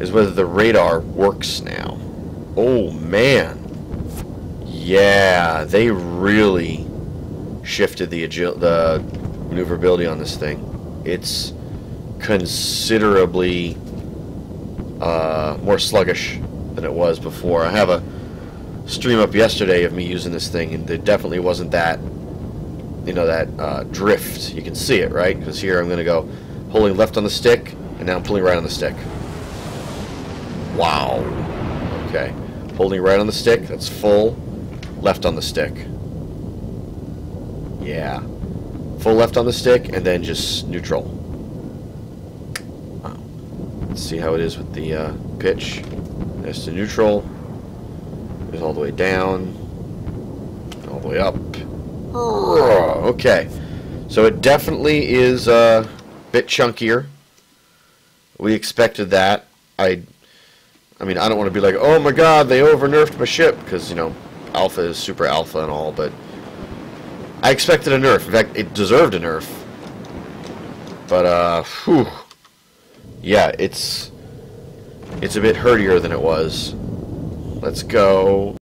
is whether the radar works now. Oh, man. Yeah, they really shifted the, the maneuverability on this thing. It's considerably uh, more sluggish than it was before. I have a stream up yesterday of me using this thing, and there definitely wasn't that, you know, that uh, drift. You can see it, right? Because here I'm going to go holding left on the stick, and now I'm pulling right on the stick. Wow. Okay. Holding right on the stick, that's full. Left on the stick. Yeah. Full left on the stick, and then just neutral. Wow. Let's see how it is with the uh, pitch. There's the neutral. Goes all the way down. All the way up. Okay. So it definitely is uh, a bit chunkier. We expected that. I I mean, I don't want to be like, oh my god, they over nerfed my ship, because, you know, Alpha is super alpha and all, but I expected a nerf. In fact, it deserved a nerf. But, uh, whew. Yeah, it's, it's a bit hurtier than it was. Let's go.